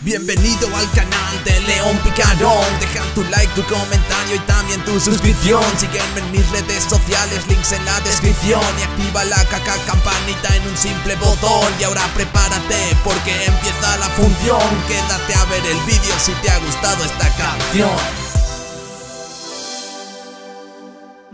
Bienvenido al canal de León Picarón. Deja tu like, tu comentario y también tu suscripción. Sígueme en mis redes sociales, links en la descripción. Y activa la caca campanita en un simple botón. Y ahora prepárate porque empieza la función. Quédate a ver el vídeo si te ha gustado esta canción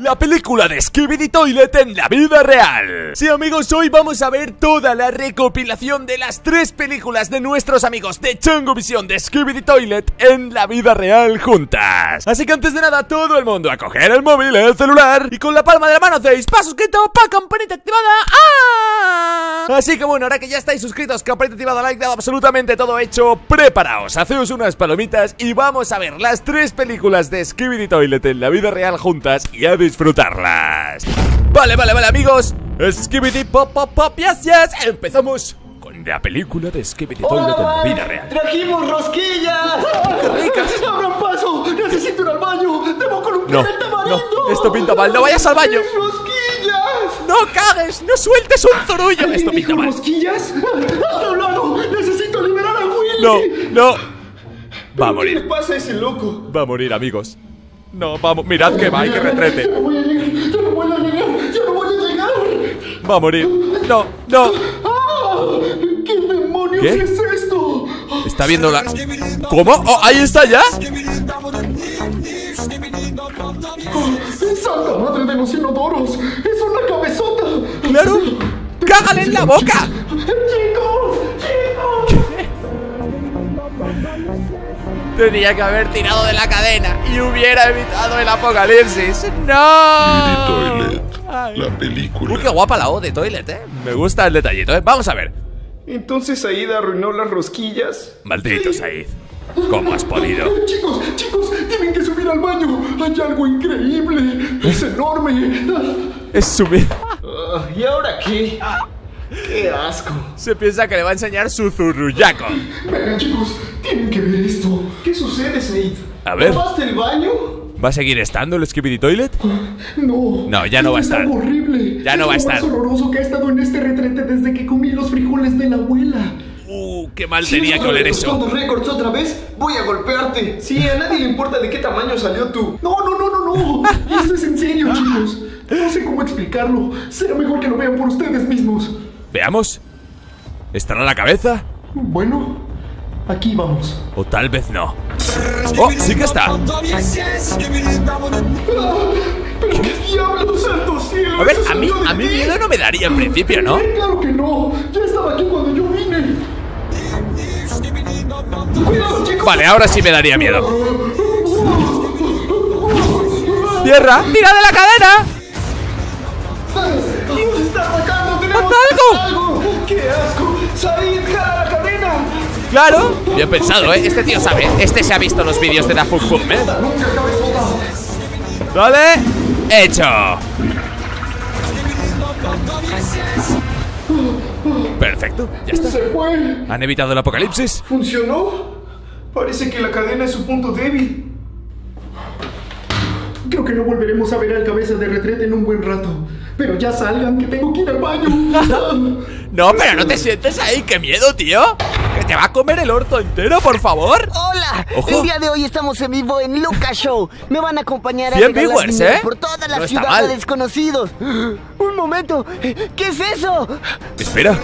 La película de Skibidi Toilet en la vida real Sí amigos, hoy vamos a ver toda la recopilación de las tres películas de nuestros amigos de Chongo Visión de Skibidi Toilet en la vida real juntas Así que antes de nada, todo el mundo a coger el móvil, el celular Y con la palma de la mano hacéis paso suscrito, pa campanita activada ¡Ah! Así que bueno, ahora que ya estáis suscritos, campanita activada, like, dado absolutamente todo hecho Preparaos, haceos unas palomitas y vamos a ver las tres películas de Skibidi Toilet en la vida real juntas Y a disfrutarlas Vale, vale, vale amigos Skibidi Pop Pop Pop Yes, yes Empezamos con la película de Skibidi Toilet en la vida real ¡Trajimos rosquillas! ¡Qué ricas! ¡Abran paso! ¡Necesito ir al baño! ¡Debo columpiar No, el tamarindo! no, esto pinta mal, no vayas al baño. ¡No cagues! ¡No sueltes un zurullo! ¿Alguien Esto pinta mal rosquillas? ¡Hasta un lado! ¡Necesito liberar a Willy! No, no Va a ¿Qué morir le pasa a ese loco? Va a morir amigos No, vamos, mirad que va, hay que retrete no voy a llegar, ya no voy a llegar, ya no voy a llegar. Va a morir No, no ¡Ah! ¿Qué demonios ¿Qué? es esto? Está viendo la... ¿Cómo? Oh, ahí está ya ¡Santa madre de los inodoros! ¡Es una cabezota! Claro ¡Cágale en la boca! Tenía que haber tirado de la cadena y hubiera evitado el apocalipsis. ¡No! Toilet, Ay. la película. Uy, qué guapa la O de Toilet, eh. Me gusta el detallito, eh. Vamos a ver. Entonces Aida arruinó las rosquillas. Maldito Said. ¿Cómo has podido? Chicos, chicos, tienen que subir al baño. Hay algo increíble. Es enorme. Es subir. Ah, ¿Y ahora qué? ¡Qué asco! Se piensa que le va a enseñar su zurrullaco. Vengan, chicos, tienen que ver esto. ¿Qué sucede, Said? A ver. ¿Probaste el baño? ¿Va a seguir estando el Skibidi Toilet? No. No, ya no va a estar. Es horrible. Ya no Es va a lo estar. más horroroso que ha estado en este retrete desde que comí los frijoles de la abuela. Uh, qué mal Si tenía es que oler eso. récords otra vez, voy a golpearte. Sí, a nadie le importa de qué tamaño salió tú. No, no, no, no, no. Esto es en serio, chicos. No sé cómo explicarlo. Será mejor que lo vean por ustedes mismos. Veamos. ¿Estará la cabeza? Bueno, aquí vamos. O tal vez no. Oh, sí que está. ¡Pero qué diablos, santo cielo! A ver, ¿Eso a mí, a mí miedo no me daría en principio, ¿no? Claro que no. Ya estaba aquí cuando yo vine. Cuidado, chicos. Vale, ahora sí me daría miedo. ¡Tierra! ¡Tira de la cadena! Algo! algo! ¡Qué asco! ¡Said, jala la cadena! ¡Claro! Bien pensado, ¿eh? Este tío sabe. Este se ha visto los vídeos de Da Fuk Boom, ¿eh? ¡Vale! ¡Hecho! Perfecto, ya está. ¡Se fue! ¿Han evitado el apocalipsis? ¿Funcionó? Parece que la cadena es su punto débil. Creo que no volveremos a ver al cabeza de retrete en un buen rato. Pero ya salgan, que tengo que ir al baño. No, pero no te sientes ahí. ¡Qué miedo, tío! ¡Que te va a comer el orto entero, por favor! Hola, Ojo. el día de hoy estamos en vivo en Lucas Show. Me van a acompañar a 100 regalar viewers, ¿eh? por toda la No ciudad mal. de desconocidos. Un momento, ¿qué es eso? Espera.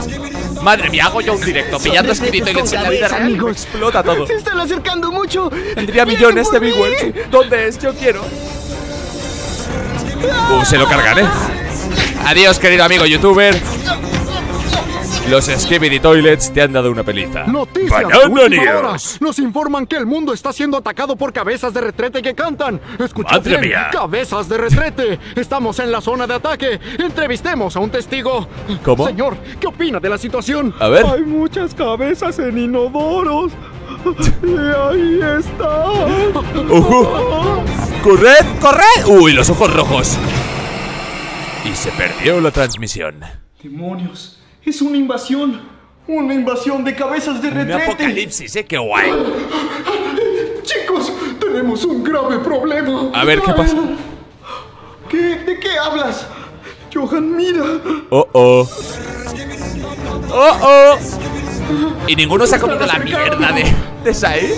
Madre mía, hago yo un directo pillando Skibidi Toilets en la vida real. amigos. Explota todo. Se están acercando mucho. Tendría millones de viewers. ¿Dónde es? Yo quiero. Uh, se lo cargan, ¿eh? Adiós, querido amigo youtuber. Los Skibidi Toilets te han dado una peliza. Noticias ¡Banana de! Nos informan que el mundo está siendo atacado por cabezas de retrete que cantan. Escucha ¡Madre bien, mía! cabezas de retrete. Estamos en la zona de ataque. Entrevistemos a un testigo. ¿Cómo? Señor, ¿qué opina de la situación? A ver. Hay muchas cabezas en inodoros. Y ahí está. Ujú. ¡Corred! ¡Corred! ¡Uy, los ojos rojos! Y se perdió la transmisión. ¡Demonios! ¡Es una invasión! ¡Una invasión de cabezas de Un retrete! apocalipsis, ¿eh? ¡Qué guay! ¡Chicos! ¡Tenemos un grave problema! A ver, ¿qué pasa? ¿Qué? ¿De qué hablas? Johan, mira. ¡Oh, oh! ¡Oh, oh! Y ninguno se ha comido la mierda de, de esa, ¿eh?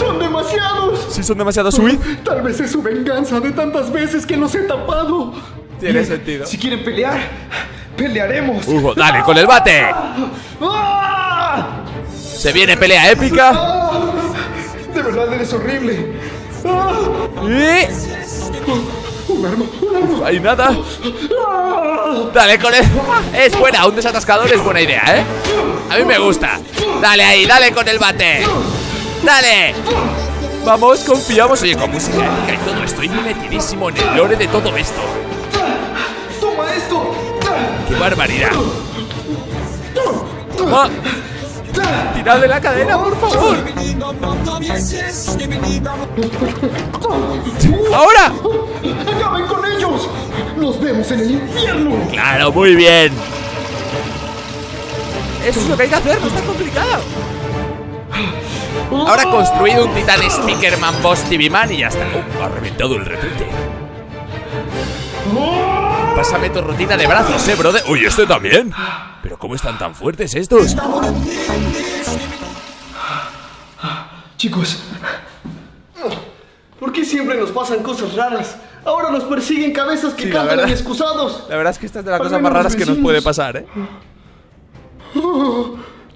¡Son demasiados! Si son demasiado sweet. Tal vez es su venganza de tantas veces que los he tapado. Tiene sentido. Si quieren pelear, pelearemos. Hugo, dale, con el bate. ¡Ah! Se viene pelea épica. ¡Ah! De verdad eres horrible. ¡Ah! Y. Un arma, un arma. Hay nada. ¡Ah! Dale con él. Es buena, un desatascador es buena idea, ¿eh? A mí me gusta. Dale ahí, dale con el bate. Dale. Vamos, confiamos. Oye, con música épica y todo. Estoy metidísimo en el lore de todo esto. ¡Toma esto! ¡Qué barbaridad! Toma. Tirad de la cadena, por favor. ¡Ahora! ¡Acaben con ellos! ¡Nos vemos en el infierno! Claro, muy bien. Eso es lo que hay que hacer, no está complicado. Ahora ha construido un titán Speakerman Boss TV Man y ya está. Oh, ha reventado el retrete. Pásame tu rutina de brazos, eh, brother. Uy, este también. Pero ¿cómo están tan fuertes estos? Chicos, ¿por qué siempre nos pasan cosas raras? Ahora nos persiguen cabezas que Sí, cantan verdad. excusados. La verdad es que esta es de las cosas más raras que nos puede pasar, eh.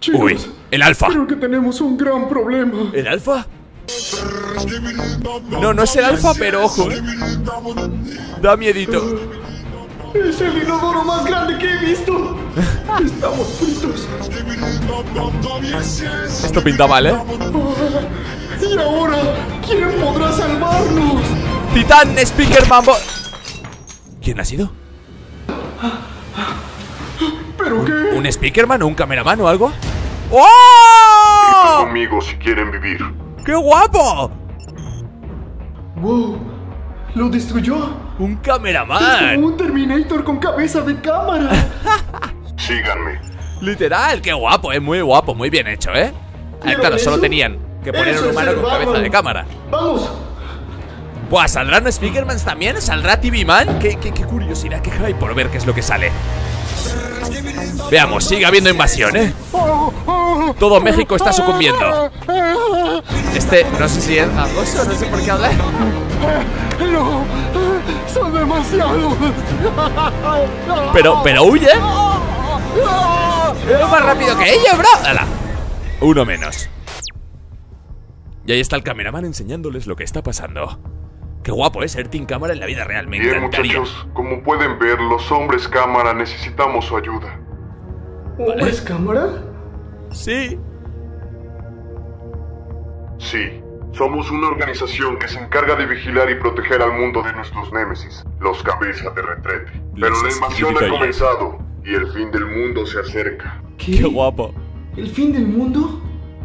Chicos, Uy, el alfa. creo que tenemos un gran problema. ¿El alfa? No, no es el alfa, pero ojo, eh. Da miedito. Es el inodoro más grande que he visto. Estamos fritos. Esto pinta mal, eh. Y ahora, ¿quién podrá salvarnos? Titán Speakerman Boss. ¿Quién ha sido? ¿Pero qué? ¿Un speakerman o un cameraman o algo? ¡Oh! conmigo si quieren vivir. ¡Qué guapo! Wow, lo destruyó. ¡Un Es cameraman! como un Terminator con cabeza de cámara. Síganme. Literal, qué guapo, eh, muy guapo, muy bien hecho, ¿eh? Ah, ¿Vieron claro, solo tenían que poner un es humano con cabeza de cámara. Vamos. Buah, ¿saldrán Speakermans también? ¿Saldrá TV Man? ¿Qué, qué, qué curiosidad, qué hay por ver qué es lo que sale. Veamos, sigue habiendo invasión, ¿eh? Todo México está sucumbiendo. Este, no sé si es gangoso, no sé por qué habla. No, son demasiados. Pero, pero huye. Es más rápido que ella, bro. ¡Hala! Uno menos. Y ahí está el cameraman enseñándoles lo que está pasando. Qué guapo es ser Team Cámara en la vida real, me Bien, encantaría. muchachos, como pueden ver, los hombres cámara necesitamos su ayuda. ¿Hombres cámara? Sí. Sí, somos una organización que se encarga de vigilar y proteger al mundo de nuestros némesis, los cabezas de retrete. Pero la invasión ha comenzado y el fin del mundo se acerca. ¿Qué? Qué guapo. ¿El fin del mundo?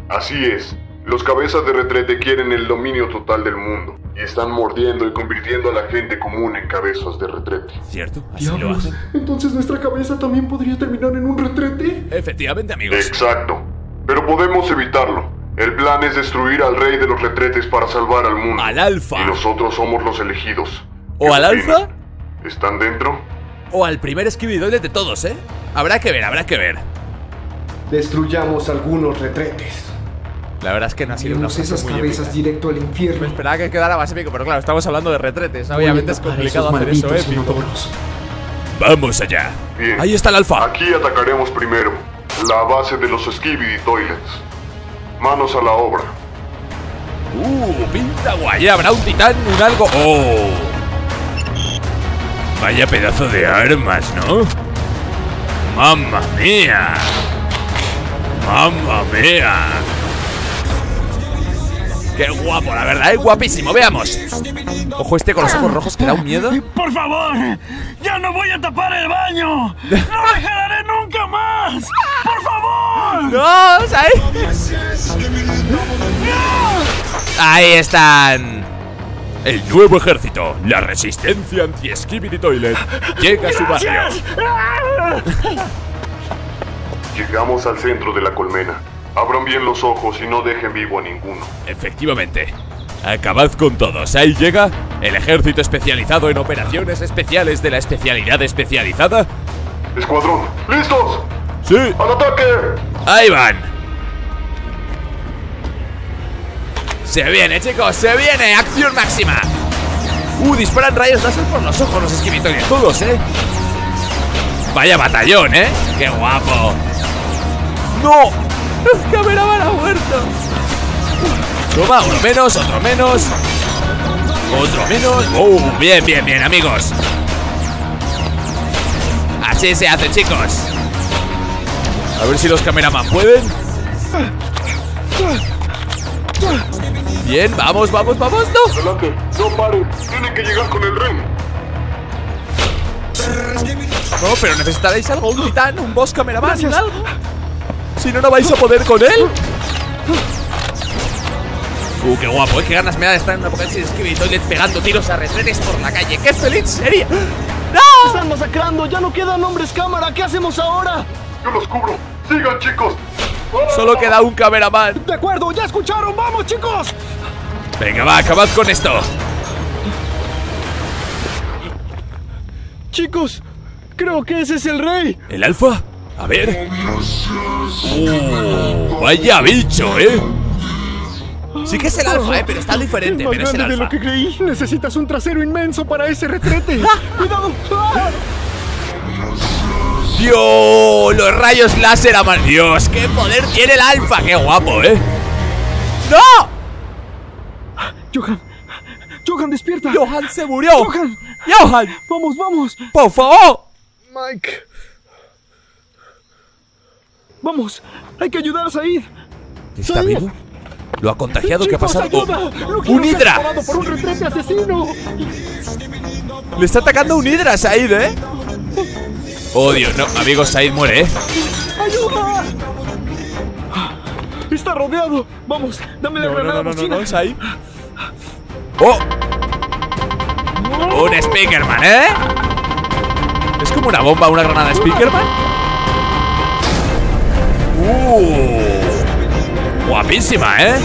Así es, los cabezas de retrete quieren el dominio total del mundo y están mordiendo y convirtiendo a la gente común en cabezas de retrete. ¿Cierto? Así lo hacen. entonces nuestra cabeza también podría terminar en un retrete. Efectivamente, amigos. Exacto, pero podemos evitarlo. El plan es destruir al rey de los retretes para salvar al mundo. Al alfa. Y nosotros somos los elegidos. ¿O ¿Qué al opinan? alfa? ¿Están dentro? O al primer Skibidi de todos, ¿eh? Habrá que ver, habrá que ver. Destruyamos algunos retretes. La verdad es que no ha sido una esas muy cabezas épica. directo al infierno. Me esperaba que quedara más épico, pero claro, estamos hablando de retretes. Obviamente es complicado hacer eso épico. inodoros. Vamos allá. Bien. Ahí está el alfa. Aquí atacaremos primero la base de los Skibidi Toilets. Manos a la obra. Uh, pinta guay. Habrá un titán, un algo. Oh. Vaya pedazo de armas, ¿no? Mamma mía. Mamma mía. Qué guapo, la verdad, es guapísimo. Veamos. Ojo, este con los ojos rojos que da un miedo. ¡Por favor! ¡Ya no voy a tapar el baño! ¡No lo jalaré nunca más! ¡Por favor! ¡No! ¿sabes? Ahí están. El nuevo ejército, la resistencia anti-Skibidi Toilet, llega a su barrio. Llegamos al centro de la colmena. Abran bien los ojos y no dejen vivo a ninguno. Efectivamente. Acabad con todos. Ahí llega el ejército especializado en operaciones especiales de la especialidad especializada. Escuadrón, ¡listos! Sí. ¡Al ataque! Ahí van. Se viene, chicos, se viene. Acción máxima. Uh, disparan rayos láser por los ojos los esquivitones. Todos, eh. Vaya batallón, eh. Qué guapo. ¡No! El cameraman ha muerto. Toma, uno menos, otro menos. Otro menos. Uh, bien, bien, bien, amigos. Así se hace, chicos. A ver si los cameraman pueden. Bien, vamos, vamos, vamos. No. Adelante, no paren. Tienen que llegar con el ren. No, pero necesitaréis algo, un titán, un boss cameraman, algo. Si no, no vais a poder con él. Uh, qué guapo, ¿eh? qué ganas me da de estar en una apocalipsis Skibidi Toilet pegando tiros a retretes por la calle. ¡Qué feliz sería! ¡No! ¡Están masacrando! ¡Ya no quedan hombres cámara! ¿Qué hacemos ahora? Yo los cubro. Sigan, chicos. Solo queda un cameraman. De acuerdo, ya escucharon. ¡Vamos, chicos! Venga, va, acabad con esto. Chicos, creo que ese es el rey. ¿El alfa? A ver. Uh, vaya bicho, ¿eh? Sí que es el alfa, ¿eh? Pero está diferente, pero es el grande de alfa. lo que creí. Necesitas un trasero inmenso para ese retrete. ¡Cuidado! Dios, los rayos láser aman. Dios, qué poder tiene el alfa. Qué guapo, ¿eh? ¡No! Johan, Johan, despierta. Johan se murió. Johan, Johan, vamos, vamos. por favor. Mike. Vamos, hay que ayudar a Said. ¿Está Said. vivo? ¿Lo ha contagiado? ¿Qué ha pasado? ayuda. Oh, ¡Un hidra! por un asesino. Le está atacando un hidra a Said, ¿eh? Oh, Dios, no. Amigo, Said muere, ¿eh? ¡Ayuda! Está rodeado. Vamos, dame la No, no, granada no, no, no, no, Said. ¡Oh! Un Speakerman, ¿eh? ¿Es como una bomba, una granada Speakerman? ¡Uh! Guapísima, ¿eh?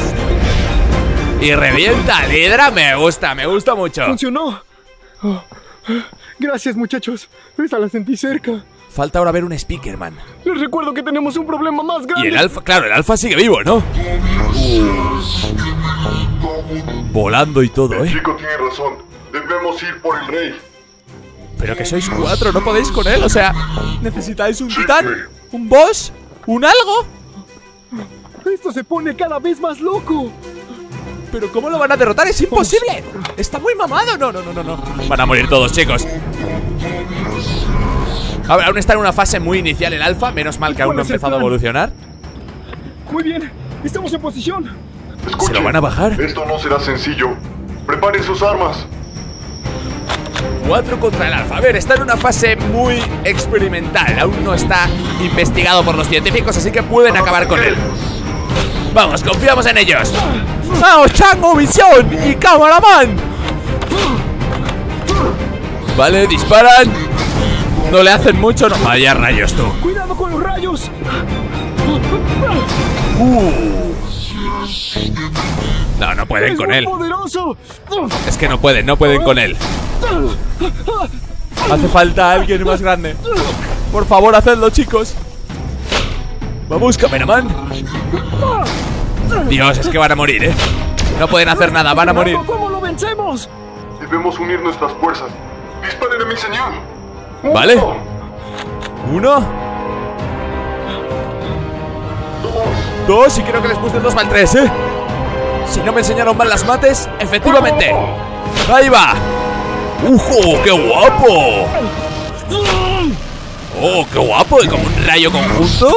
Y revienta al Hidra, me gusta, me gusta mucho. Funcionó. Oh, Gracias, muchachos. Esa la sentí cerca. Falta ahora ver un Speakerman. Les recuerdo que tenemos un problema más grande. Y el alfa, claro, el alfa sigue vivo, ¿no? Volando y todo, El ¿eh? chico tiene razón. Debemos ir por el rey. Pero que sois cuatro, no podéis con él, o sea, necesitáis un titán, un boss, un algo. Esto se pone cada vez más loco. Pero ¿cómo lo van a derrotar? Es imposible. Está muy mamado. No, no, no, no, no. Van a morir todos, chicos. A ver, aún está en una fase muy inicial el alfa, menos mal que aún no ha ¿Cuál es el empezado a evolucionar. Muy bien, estamos en posición. Escuchen, ¿Se lo van a bajar? Esto no será sencillo. Preparen sus armas. Cuatro contra el alfa. A ver, está en una fase muy experimental. Aún no está investigado por los científicos, así que pueden acabar con él. Vamos, confiamos en ellos. ¡Vamos, Chango, visión y cameraman! Vale, disparan. No le hacen mucho, no. Vaya rayos tú. Cuidado con los rayos. No, no pueden Es con él. poderoso. Es que no pueden, no pueden con él. Hace falta alguien más grande. Por favor, hacedlo, chicos. Vamos, cameraman. Dios, es que van a morir, ¿eh? No pueden hacer nada, van a morir. ¿Cómo lo vencemos? Debemos unir nuestras fuerzas. Disparen a mi señor. ¿Vale? Uno, dos, dos, y creo que les puse el dos mal tres, ¿eh? Si no me enseñaron mal las mates, efectivamente. Ahí va. ¡Ujo! ¡Qué guapo! ¡Oh, qué guapo! ¿Y como un rayo conjunto?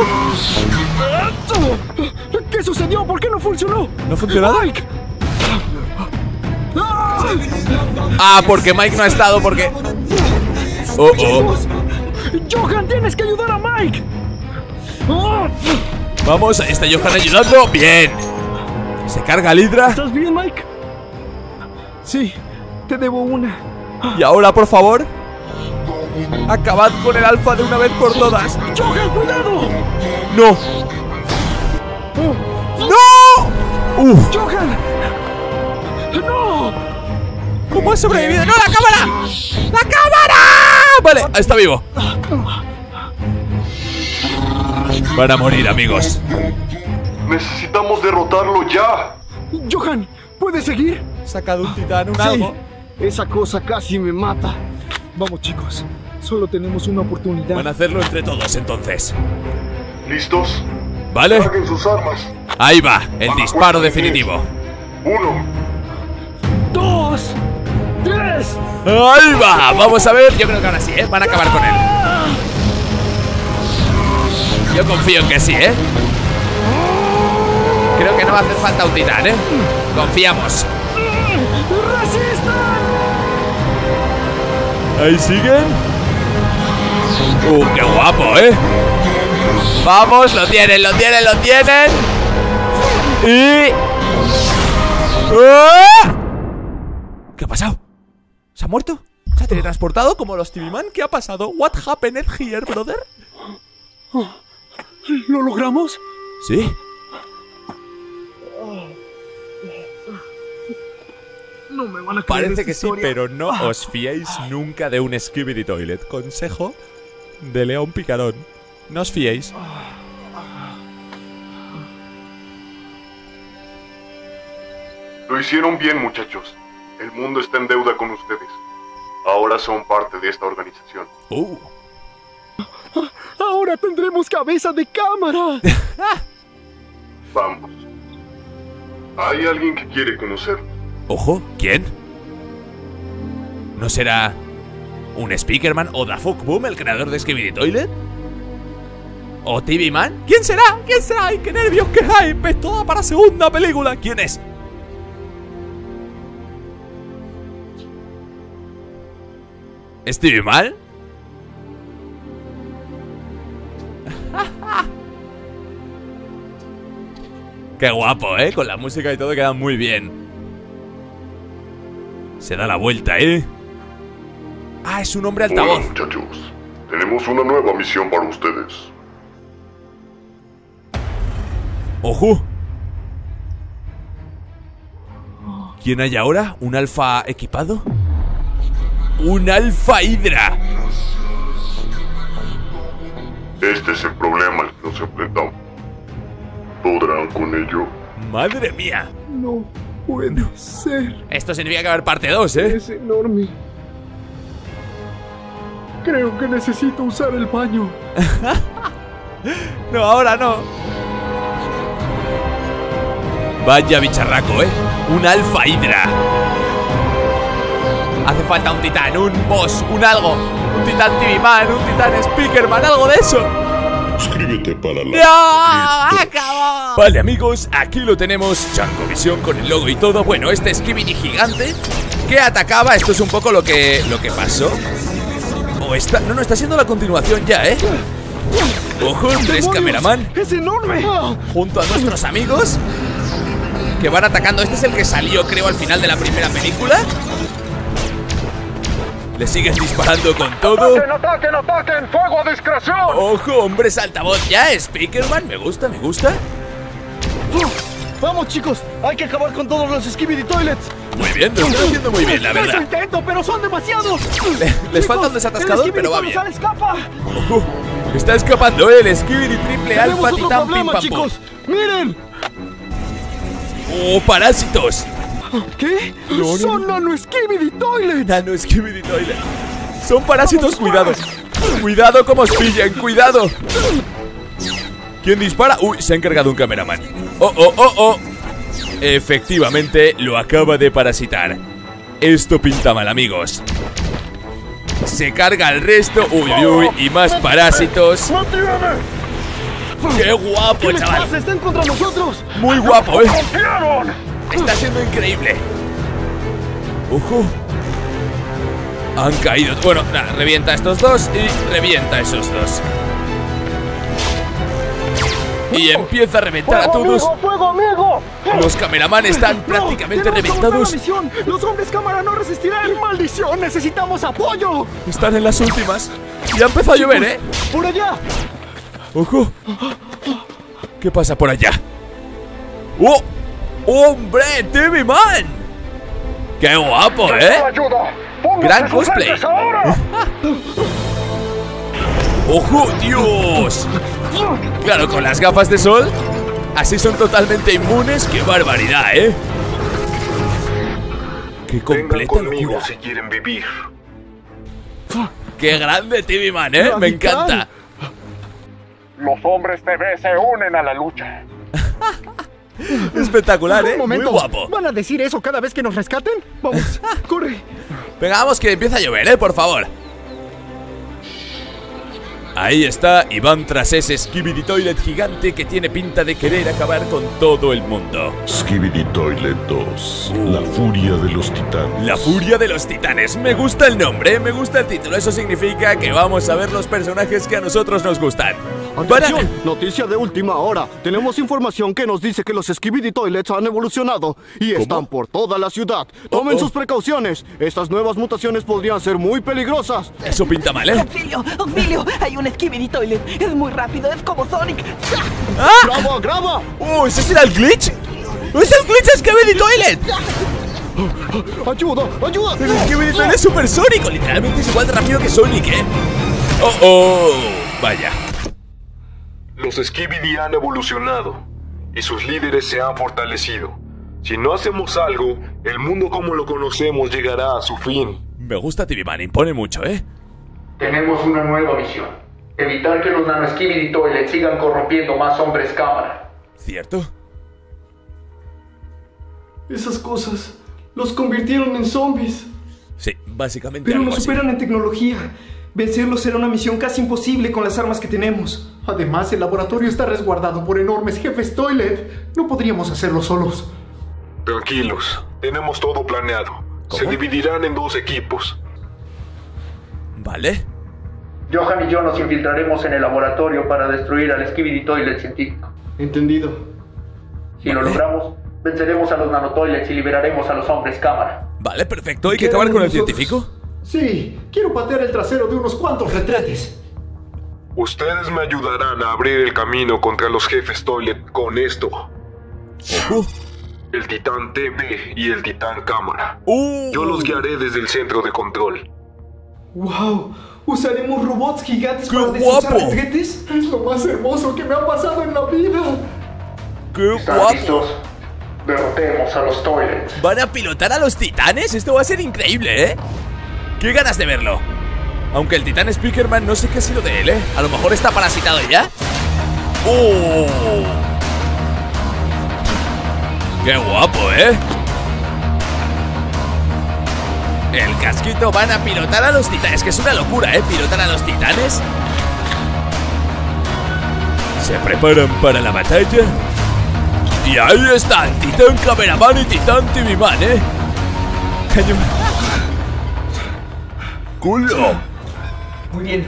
¿Qué sucedió? ¿Por qué no funcionó? ¿No ha funcionado? Mike. ¡Ah! Ah, porque Mike no ha estado, porque... Oh, oh. Johan, tienes que ayudar a Mike. ¡Ah! Vamos, ahí está Johan ayudando. Bien. Se carga el Hydra. ¿Estás bien, Mike? Sí, te debo una. Y ahora, por favor, acabad con el alfa de una vez por todas. ¡Johan, cuidado! ¡No! ¡No! ¡Uf! ¡Johan! ¡No! ¿Cómo ha sobrevivido? ¡No, la cámara! ¡La cámara! Vale, está vivo. Van a morir, amigos. Necesitamos derrotarlo ya. Johan, ¿puedes seguir? Sacado un titán, un Sí. Esa cosa casi me mata. Vamos, chicos. Solo tenemos una oportunidad. Van a hacerlo entre todos, entonces. ¿Listos? ¿Vale? Carguen sus armas. Ahí va, el disparo definitivo. Uno. ¡Dos! ¡Tres! Ahí va, vamos a ver. Yo creo que ahora sí, ¿eh? Van a acabar con él. Yo confío en que sí, ¿eh? Creo que no va a hacer falta un titán, ¿eh? Confiamos. Ahí siguen. Uh, qué guapo, ¿eh? Vamos, lo tienen, lo tienen, lo tienen. Y... ¡Ah! ¿Qué ha pasado? ¿Se ha muerto? ¿Se ha teletransportado como los TV Man? ¿Qué ha pasado? What happened here, brother? ¿Lo logramos? Sí. No me van a creer Parece que sí, pero no os fiéis nunca de un Skibidi Toilet. Consejo de León Picarón. No os fiéis. Lo hicieron bien, muchachos. El mundo está en deuda con ustedes. Ahora son parte de esta organización. Uh. Ahora tendremos cabeza de cámara. Vamos. Hay alguien que quiere conocernos. Ojo, ¿quién? ¿No será un Speakerman o Da Fuck Boom, el creador de Skibidi Toilet? ¿O TV Man? ¿Quién será? ¿Quién será? ¡Ay, qué nervios que hay! ¡Ves toda para segunda película! ¿Quién es? ¿Stevie Man? Qué guapo, ¿eh? Con la música y todo queda muy bien. Se da la vuelta, ¿eh? Ah, es un hombre Hola, altavoz. muchachos. Tenemos una nueva misión para ustedes. ¡Ojo! ¿Quién hay ahora? ¿Un alfa equipado? ¡Un alfa hidra! Este es el problema al que nos enfrentamos. ¿Podrán con ello? ¡Madre mía! No puede ser. Esto significa que va a haber parte 2, ¿eh? Es enorme. Creo que necesito usar el baño. No, ahora no. Vaya bicharraco, ¿eh? Un alfa hidra. Hace falta un titán, un boss, un algo. Un titán TV Man, un titán Speakerman, algo de eso. Suscríbete para la... ¡No! ¡Acabó! Vale, amigos, aquí lo tenemos. Chango Visión con el logo y todo. Bueno, este Skibidi gigante que atacaba. Esto es un poco lo que, lo que pasó. O está. No, no, está siendo la continuación ya, ¿eh? Ojo, tres cameraman ¡Es enorme! junto a nuestros amigos que van atacando. Este es el que salió, creo, al final de la primera película. Le sigues disparando con todo. ataquen, ataquen! ¡Fuego a discreción! Ojo, hombres altavoz ya, Speakerman. Me gusta, me gusta. Vamos, chicos, hay que acabar con todos los Skibidi Toilets. Muy bien, lo están haciendo muy bien, la Eso verdad. intento, pero son demasiados. les falta un desatascador, pero va bien. escapa. Ojo, está escapando el Skibidi triple otro titán pim problema, pam chicos. Miren. ¡Oh, parásitos! ¿Qué? No, no, son nano Skibidi Toilets. Nano Skibidi. Son parásitos, cuidado. Cuidado como os pillen, cuidado. ¿Quién dispara? Uy, se ha encargado un cameraman. Oh, oh, oh, oh. Efectivamente, lo acaba de parasitar. Esto pinta mal, amigos. Se carga el resto. Uy, uy, uy. Y más parásitos. ¡Qué guapo, ¿Qué les chaval! Están contra nosotros. Muy guapo, eh. Está siendo increíble. Ojo. Han caído. Bueno, nada, revienta estos dos y revienta esos dos. Y empieza a reventar a todos. fuego, amigo! Los cameraman están No, prácticamente reventados. Los hombres cámara no resistirán. ¡Maldición! ¡Necesitamos apoyo! Están en las últimas. Ya empezó a llover, ¿eh? ¡Por allá! Ojo. ¿Qué pasa por allá? ¡Oh! ¡Hombre! ¡TV Man! ¡Qué guapo, eh! ¡Ayuda! Gran cosplay. ¡Ojo! ¡Dios! Claro, con las gafas de sol, así son totalmente inmunes. ¡Qué barbaridad, eh! ¡Qué Vengan completa conmigo locura! si quieren vivir. ¡Qué grande TV Man, eh! ¡Me encanta! Los hombres TV se unen a la lucha. Espectacular, eh. Un momento. Muy guapo. ¿Van a decir eso cada vez que nos rescaten? Vamos, corre. Venga, vamos que empieza a llover, eh, por favor. Ahí está Iván tras ese Skibidi Toilet gigante que tiene pinta de querer acabar con todo el mundo. Skibidi Toilet 2. La furia de los titanes. La furia de los titanes. Me gusta el nombre, me gusta el título. Eso significa que vamos a ver los personajes que a nosotros nos gustan. Atención, noticia de última hora. Tenemos información que nos dice que los Skibidi Toilets han evolucionado y están por toda la ciudad. Tomen Oh, oh. sus precauciones. Estas nuevas mutaciones podrían ser muy peligrosas. Eso pinta mal, ¿eh? ¡Auxilio! ¡Auxilio! Hay un Skibidi Toilet. Es muy rápido, es como Sonic. ¡Graba, graba! ¡Oh, ese será el glitch! ¡Es el glitch de Skibidi Toilet! ¡Ayuda, ayuda! El Skibidi Toilet es supersónico. Literalmente es igual de rápido que Sonic, ¿eh? ¡Oh, oh! Vaya. Los Skibidi han evolucionado y sus líderes se han fortalecido. Si no hacemos algo, el mundo como lo conocemos llegará a su fin. Me gusta TV Man, impone mucho, ¿eh? Tenemos una nueva misión. Evitar que los nanoskibidi toilets sigan corrompiendo más hombres cámara. ¿Cierto? Esas cosas los convirtieron en zombies. Sí, básicamente Pero algo nos así. superan en tecnología. Vencerlos será una misión casi imposible con las armas que tenemos. Además, el laboratorio está resguardado por enormes jefes Toilet. No podríamos hacerlo solos. Tranquilos, tenemos todo planeado. Se dividirán en dos equipos. ¿Vale? Johan y yo nos infiltraremos en el laboratorio para destruir al skibidi toilet científico. Entendido. Si lo logramos, venceremos a los nanotoilets y liberaremos a los hombres cámara. Vale, perfecto. ¿Hay que acabar con el científico? Sí, quiero patear el trasero de unos cuantos retretes. Ustedes me ayudarán a abrir el camino contra los jefes Toilet con esto. El Titán TV y el Titán Cámara. ¡Uh! Yo los guiaré desde el centro de control. ¡Wow! ¿Usaremos robots gigantes ¡Qué para guapo! retretes? Es lo más hermoso que me ha pasado en la vida. ¡Qué ¿Están guapo! listos? Derrotemos a los toilets. ¿Van a pilotar a los titanes? Esto va a ser increíble, ¿eh? ¡Qué ganas de verlo! Aunque el titán Speakerman no sé qué ha sido de él, ¿eh? A lo mejor está parasitado ya. ¡Oh! ¡Qué guapo, eh! El casquito van a pilotar a los titanes, que es una locura, ¿eh? Pilotar a los titanes. Se preparan para la batalla. Y ahí están, Titán Cameraman y Titán TV Man, ¿eh? ¡Culo! Muy bien.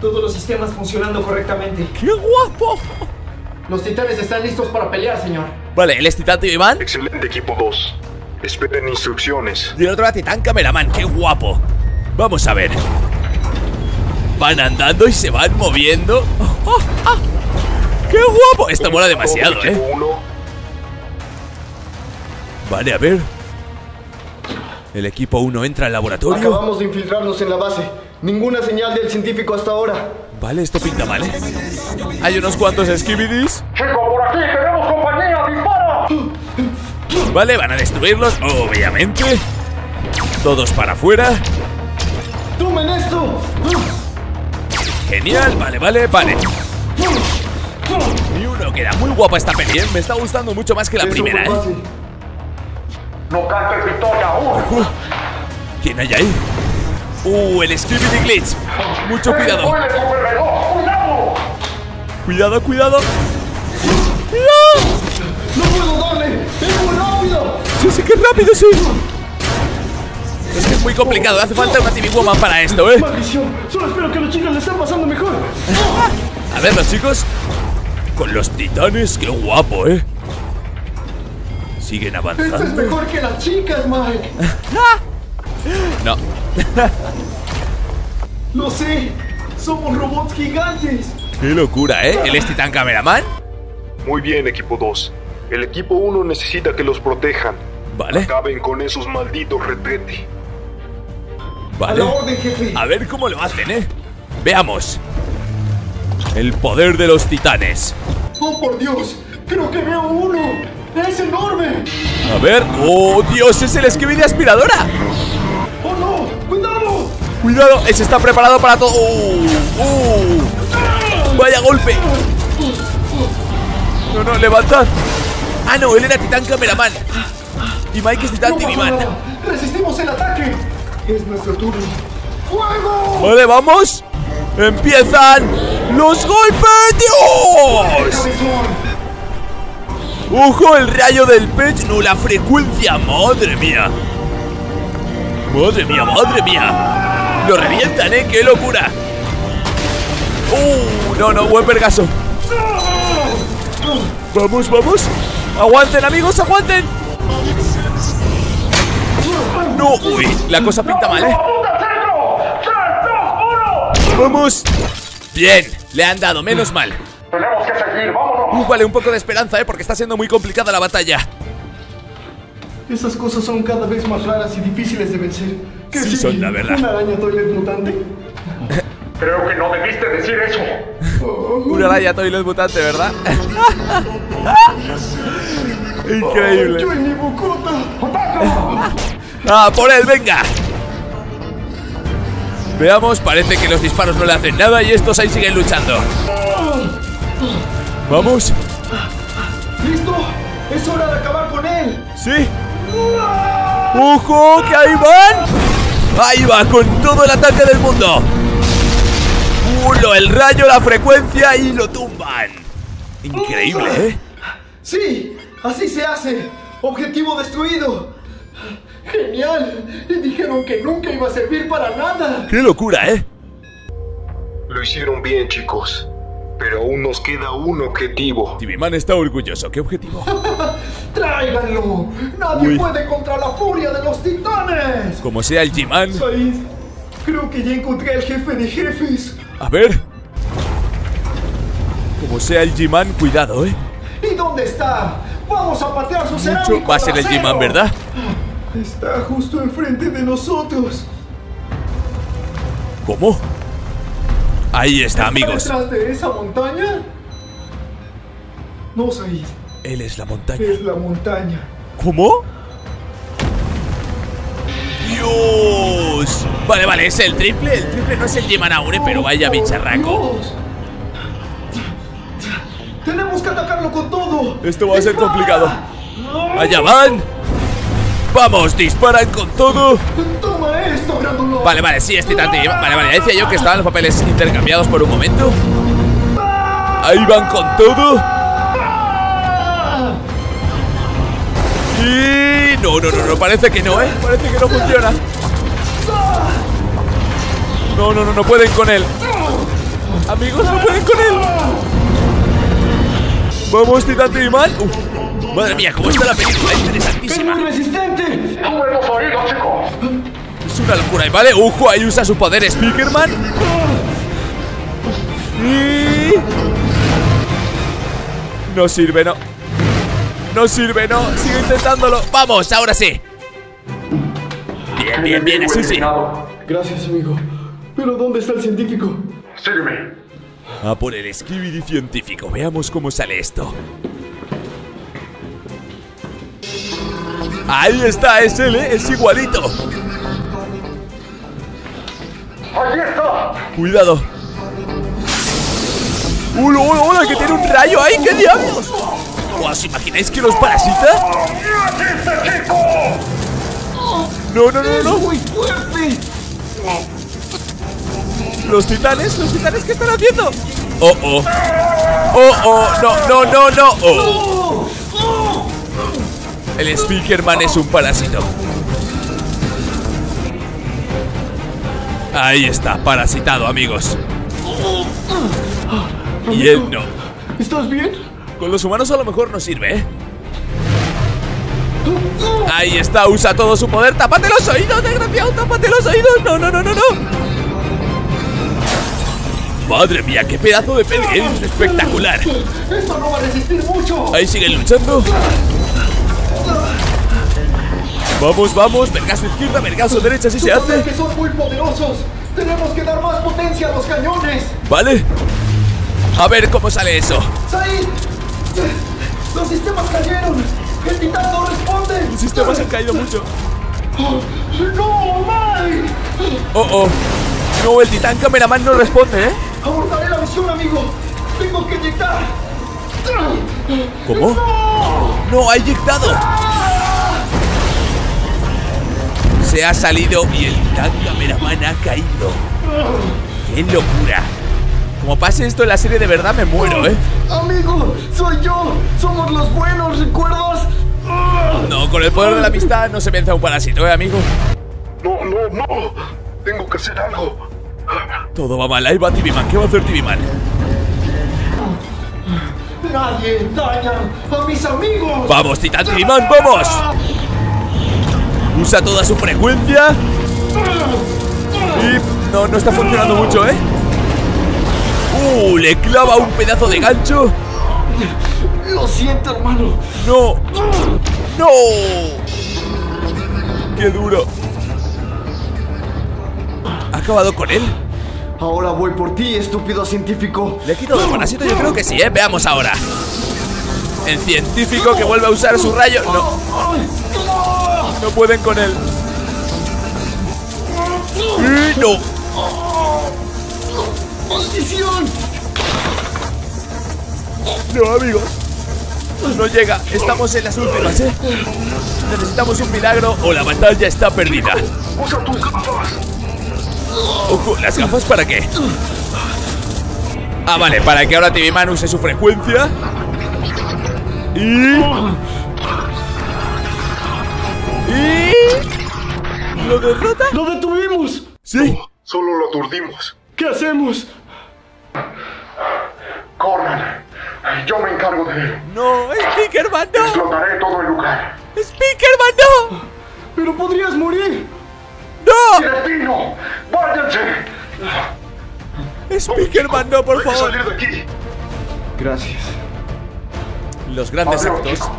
Todos los sistemas funcionando correctamente. ¡Qué guapo! Los titanes están listos para pelear, señor. Vale, él es Titán TV Man Excelente equipo 2. Esperen instrucciones. y el otro era Titán Cameraman, ¡qué guapo! Vamos a ver. Van andando y se van moviendo. ¡Oh, oh, oh! ¡Qué guapo! Esto mola demasiado, ¿eh? 1, Vale, a ver. El equipo 1 entra al laboratorio. Acabamos de infiltrarnos en la base. Ninguna señal del científico hasta ahora. Vale, esto pinta mal, ¿eh? Hay unos cuantos skibidis. Chico, por aquí tenemos compañía, dispara. Vale, van a destruirlos, obviamente. Todos para afuera. ¡Tomen esto! Genial, vale, vale, vale. Y uno queda muy guapa esta peli, ¿eh? Me está gustando mucho más que la primera, ¿eh? No cantes victoria. Uh, ¿Quién hay ahí? Uh, el Skibidi Glitch. Mucho. ¡Cuidado! Cuidado, cuidado. ¡No puedo darle! ¡Es muy rápido! Sí, sí, qué rápido, sí. Es que es muy complicado, hace falta una TV Woman para esto, ¿eh? ¡Maldición! Solo espero que a los chicos le estén pasando mejor. A ver, los chicos. Con los titanes, qué guapo, ¿eh? Siguen Esto es avanzando. mejor que las chicas, Mike. No. Lo sé. Somos robots gigantes. Qué locura, ¿eh? Él es Titán Cameraman. Muy bien, equipo 2. El equipo 1 necesita que los protejan. Vale, Acaben con esos malditos retrete. A vale. la orden, jefe. A ver cómo lo hacen, ¿eh? Veamos. El poder de los titanes. ¡Oh, por Dios! ¡Creo que veo uno! ¡Es enorme! A ver. ¡Oh, Dios! ¡Es el Skibidi aspiradora! ¡Oh, no! ¡Cuidado! Cuidado, ese está preparado para todo. ¡Uh! ¡Uh! ¡Vaya golpe! No, no, levantad. Ah, no, él era Titán Cameraman. Y Mike es Titán No. ¡Resistimos el ataque! Es nuestro turno. ¡Fuego! Vale, vamos. Empiezan los golpes. ¡Dios! ¡Ojo! El rayo del pech. No, la frecuencia. Madre mía. Madre mía, madre mía. Lo revientan, ¿eh? ¡Qué locura! ¡Uh! No, no, buen vergaso. Vamos, vamos. Aguanten, amigos, aguanten. No, uy, la cosa pinta mal, ¿eh? Vamos. Bien, le han dado, menos mal. Tenemos que seguir, vámonos. Uh, vale, un poco de esperanza, ¿eh? Porque está siendo muy complicada la batalla. Esas cosas son cada vez más raras y difíciles de vencer. ¿Qué Sí sigue? son, la verdad. ¿Una araña toilet mutante? Creo que no debiste decir eso. Una raya toilet mutante, ¿verdad? Increíble. ¡Ah, por él, venga! Veamos, parece que los disparos no le hacen nada y estos ahí siguen luchando. Vamos. ¿Listo? ¡Es hora de acabar con él! Sí. ¡Ojo! ¡Que ahí van! Ahí va, con todo el ataque del mundo. Uno, el rayo, la frecuencia y lo tumban. Increíble, ¿eh? ¡Sí! ¡Así se hace! ¡Objetivo destruido! ¡Genial! Y dijeron que nunca iba a servir para nada. ¡Qué locura, eh! Lo hicieron bien, chicos. Pero aún nos queda un objetivo. TV-Man está orgulloso. ¿Qué objetivo? ¡Tráiganlo! ¡Nadie Uy. puede contra la furia de los titanes! Como sea el G-Man. Said, creo que ya encontré al jefe de jefes. A ver. Como sea el G-Man, cuidado, eh. ¿Y dónde está? ¡Vamos a patear su Mucho. cerámico Va a ser el! G-Man, ¿verdad? Está justo enfrente de nosotros. ¿Cómo? Ahí está, amigos. ¿Está detrás de esa montaña? No, Said. Él es la montaña. Es la montaña. ¿Cómo? ¡Dios! Vale, vale, es el triple. El triple no es el eh, pero vaya bicharraco. Tenemos que atacarlo con todo. Esto va a ser complicado. ¡Allá van! ¡Vamos! ¡Disparan con todo! Toma esto, grandulo. Vale, vale, sí, es Titán TV. Vale, vale, decía yo que estaban los papeles intercambiados por un momento. Ahí van con todo. Y... No, no, no, no, parece que no, ¿eh? Parece que no funciona. No, no, no, no pueden con él. Amigos, no pueden con él. Vamos, Titán TV Man. Uf, madre mía, cómo está la película, ¡Es interesantísima. resistente! Chicos. Es una locura, ¿vale? Ojo, ahí usa su poder Speakerman. Y... No sirve, no. No sirve, no. Sigue intentándolo. Vamos, ahora sí. Bien, bien, bien, así sí. Gracias, amigo. Pero ¿dónde está el científico? Sígueme. A por el Skibidi científico. Veamos cómo sale esto. Ahí está, es él, ¿eh? Es igualito. ¡Allí está! Cuidado. ¡Hola, hola, hola! ¡Que tiene un rayo ahí! ¡Qué diablos! ¿Os imagináis que los parasita? No, no, no, no. ¡Muy fuerte! ¿Los titanes? ¿Los titanes qué están haciendo? Oh, oh. Oh, oh. No, no, no, no. Oh. El Speakerman es un parásito. Ahí está, parasitado, amigos. Y él no. ¿Estás bien? Con los humanos a lo mejor no sirve, ¿eh? Ahí está, usa todo su poder. ¡Tápate los oídos, desgraciado! ¡Tápate los oídos! ¡No, no, no, no, no! Madre mía, qué pedazo de peli, es espectacular. Esto no va a resistir mucho. Ahí siguen luchando. Vamos, vamos, vergazo izquierda, vergazo derecha, así se hace. ataques son muy poderosos. Tenemos que dar más potencia a los cañones. Vale. A ver cómo sale eso. ¡Said! ¡Los sistemas cayeron! ¡El titán no responde! Los sistemas han caído mucho. ¡No, Mike! Oh, oh. No, el titán cameraman no responde, ¿eh? Abortaré la misión, amigo. Tengo que inyectar. ¿Cómo? No, ha inyectado. Se ha salido y el titán cameraman ha caído. ¡Qué locura! Como pase esto en la serie de verdad me muero, ¿eh? Amigo, soy yo. Somos los buenos, ¿recuerdas? No, con el poder de la amistad no se vence a un parásito, ¿eh, amigo? No, no, no. Tengo que hacer algo. Todo va mal, ahí va TV-Man. ¿Qué va a hacer TV-Man? Nadie daña a mis amigos. ¡Vamos, Titán TV-Man, vamos! Usa toda su frecuencia. Y no, no está funcionando mucho, ¿eh? ¡Uh! Le clava un pedazo de gancho. Lo siento, hermano. ¡No! ¡No! ¡Qué duro! ¿Ha acabado con él? Ahora voy por ti, estúpido científico. ¿Le ha quitado el parásito? Yo creo que sí, ¿eh? Veamos ahora. El científico que vuelve a usar su rayo. No, no pueden con él. ¡Y no! ¡Maldición! No, amigos. No llega. Estamos en las últimas, ¿eh? Necesitamos un milagro o la batalla está perdida. Usa tus gafas. Ojo, ¿las gafas para qué? Ah, vale, para que ahora TV Man use su frecuencia. Y. Y. ¿Lo derrota? ¡Lo detuvimos! Sí. Solo lo aturdimos. ¿Qué hacemos? Corran. Yo me encargo de él. No, Speakerman, no. Explotaré todo el lugar. Speakerman, no. Pero podrías morir. No. ¡Destino! ¡Váyanse! Speakerman, no, por favor. salir de aquí. Gracias. Los grandes Adiós, actos chico.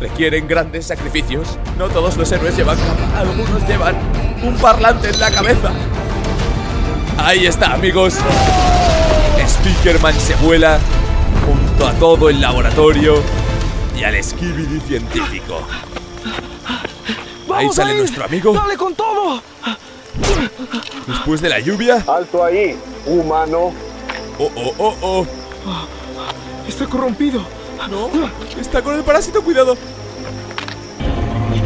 requieren grandes sacrificios. No todos los héroes llevan capa, algunos llevan un parlante en la cabeza. Ahí está, amigos. Speakerman se vuela junto a todo el laboratorio y al Skibidi científico. Ahí ¡Vamos sale nuestro amigo. ¡Dale con todo! Después de la lluvia. Alto ahí, humano. Oh, oh, oh, oh. Está corrompido. No, está con el parásito, cuidado.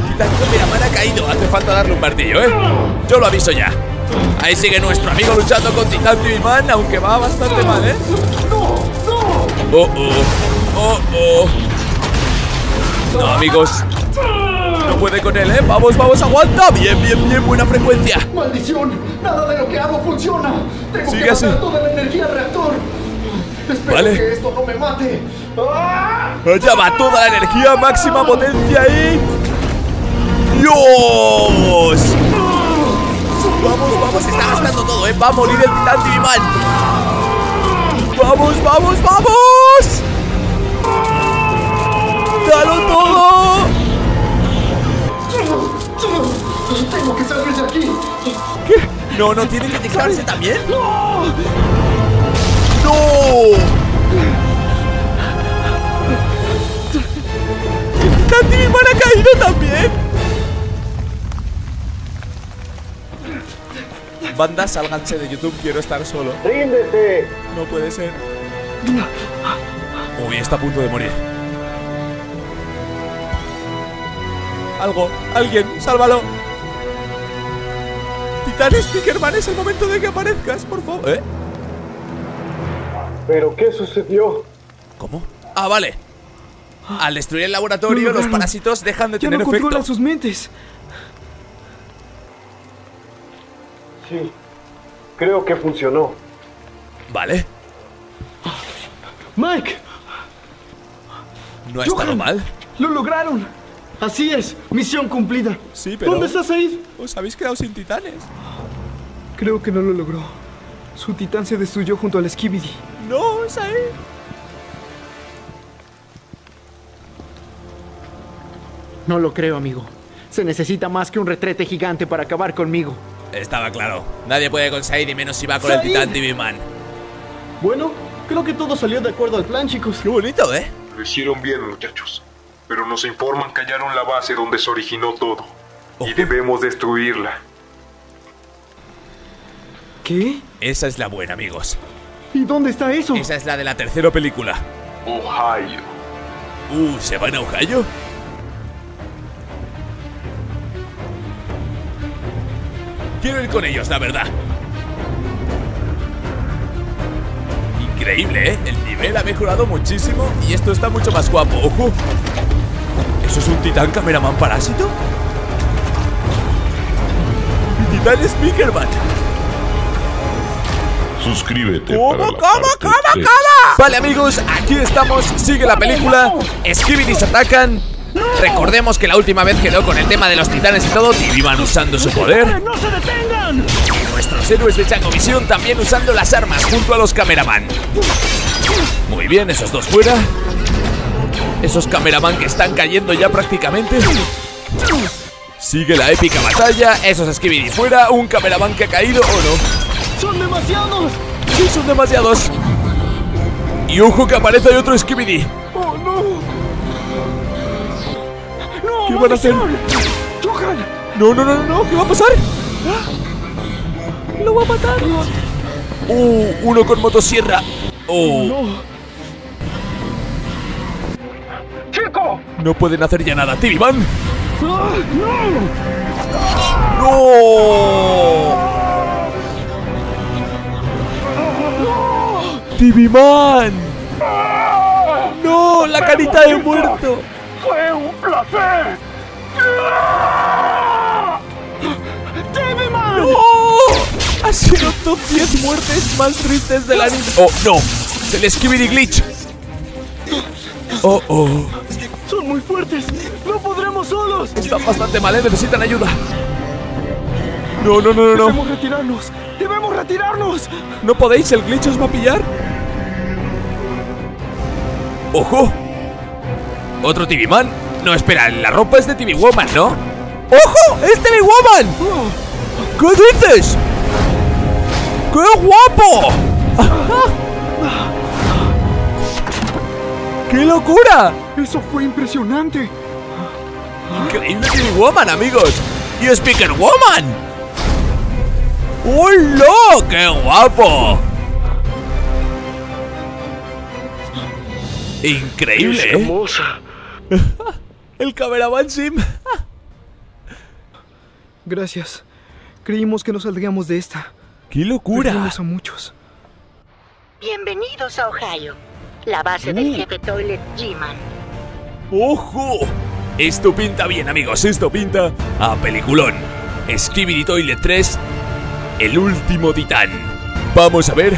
Titán Cameraman ha caído. Hace falta darle un martillo, ¿eh? Yo lo aviso ya. Ahí sigue nuestro amigo luchando con Titán Man, aunque va bastante mal, ¿eh? ¡No! ¡No! Oh, oh, oh, oh. No, amigos. No puede con él, ¿eh? Vamos, vamos, aguanta. Bien, bien, bien, buena frecuencia. ¡Maldición! ¡Nada de lo que hago funciona! ¡Tengo Sigue que así. toda la energía al reactor! Espero Vale. que esto no me mate. ¡Ah! Allá va toda la energía, máxima potencia y... ¡Dios! Vamos, vamos, está gastando todo, ¿eh? Va a morir el titán. ¡Vamos, vamos, vamos! ¡Dalo todo! ¡Tengo que salir de aquí! ¿Qué? No, no, tiene que dejarse también. ¡No! ¡No! ¡El ha caído también! Banda, sálganse de YouTube, quiero estar solo. ¡Ríndete! No puede ser. Uy, está a punto de morir. Algo, alguien, sálvalo. Titán Speakerman, es el momento de que aparezcas, por favor. ¿Eh? ¿Pero qué sucedió? ¿Cómo? Ah, vale. Al destruir el laboratorio, los lograron. parásitos dejan de Ya tener no efecto. controlan sus mentes. Sí. Creo que funcionó. Vale, Mike, no ha estado Johan. mal. lo lograron. Así es, misión cumplida. Sí, pero- ¿Dónde está Said? Os habéis quedado sin titanes. Creo que no lo logró. Su titán se destruyó junto al Skibidi. No, es ahí. No lo creo, amigo. Se necesita más que un retrete gigante para acabar conmigo. Estaba claro. Nadie puede con Said y menos si va con el titán TV Man. Bueno, Creo que todo salió de acuerdo al plan, chicos. Qué bonito, ¿eh? Lo hicieron bien, muchachos. Pero nos informan que hallaron la base donde se originó todo. Y debemos destruirla. ¿Qué? Esa es la buena, amigos. ¿Y dónde está eso? Esa es la de la tercera película. Ohio. Uh, ¿se van a Ohio? Quiero ir con ellos, la verdad. Increíble, ¿eh? El nivel ha mejorado muchísimo y esto está mucho más guapo. ¡Ojo! ¿Eso es un titán cameraman parásito? ¡Titán Speakerman! Suscríbete ¿Cómo, para la cómo, parte cómo, cómo? Vale amigos, aquí estamos, sigue la película Skibidis atacan Recordemos que la última vez quedó con el tema de los titanes y todo Iban usando su poder ¡No se detengan! Y nuestros héroes de Chango Visión también usando las armas junto a los cameraman Muy bien, esos dos fuera Esos cameraman que están cayendo ya prácticamente Sigue la épica batalla Esos Skibidi fuera Un cameraman que ha caído o no ¡Son demasiados! Sí, son demasiados. Y ojo que aparece otro Skibidi. ¿Qué van a hacer? ¡Johan! No, no, no, no, no. ¿Qué va a pasar? Lo va a matar. Uh, uno con motosierra. Oh, ¡No! ¡Chico! no pueden hacer ya nada. Tibiman. ¡Ah, ¡No! No. Tibiman. No, la carita de muerto. ¡Fue un placer! ¡Tibiman! ¡No! Ha sido top 10 muertes más tristes del anime. Oh, no. El Skibidi Glitch. Oh, oh. ¡Son muy fuertes! ¡No podremos solos! Están bastante mal, ¿eh? necesitan ayuda. No, no, no, no, no. ¡Debemos retirarnos! ¡Debemos retirarnos! ¿No podéis? ¿El glitch os va a pillar? ¡Ojo! ¿Otro TV Man? No, espera, la ropa es de TV Woman, ¿no? ¡Ojo! ¡Es TV Woman! ¿Qué dices? ¡Qué guapo! ¡Qué locura! ¡Eso fue impresionante! Increíble TV Woman, amigos. Y Speaker Woman. ¡Hola! ¡Qué guapo! Increíble, ¿eh? hermosa! El cameraman Sim. Gracias. Creímos que no saldríamos de esta. ¡Qué locura! Perdimos a muchos. Bienvenidos a Ohio, la base del jefe Toilet G-Man. ¡Ojo! Esto pinta bien, amigos. Esto pinta a peliculón. Skibidi Toilet 3, el último titán. Vamos a ver.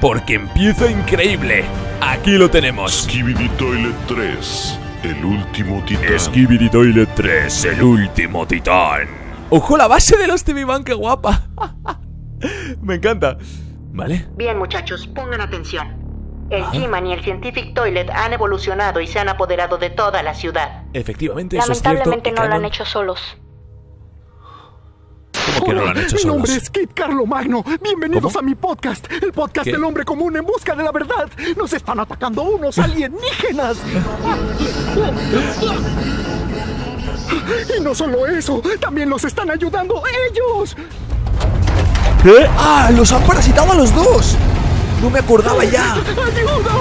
Porque empieza increíble. Aquí lo tenemos. Skibidi Toilet 3, el último titán. Skibidi Toilet 3, el último titán. Ojo la base de los TV Man, qué guapa. Me encanta. ¿Vale? Bien, muchachos, pongan atención. El G-Man y el Scientific Toilet han evolucionado y se han apoderado de toda la ciudad. Efectivamente, eso es cierto. Lamentablemente no lo han hecho solos. ¿Cómo que no lo han hecho Mi nombre es Kit Carlo Magno. Bienvenidos ¿Cómo? a mi podcast, el podcast ¿Qué? del hombre común en busca de la verdad. Nos están atacando unos alienígenas. y no solo eso, también los están ayudando ellos. ¿Qué? ¡Ah! ¡Los han parasitado a los dos! No me acordaba ya. ¡Ayuda!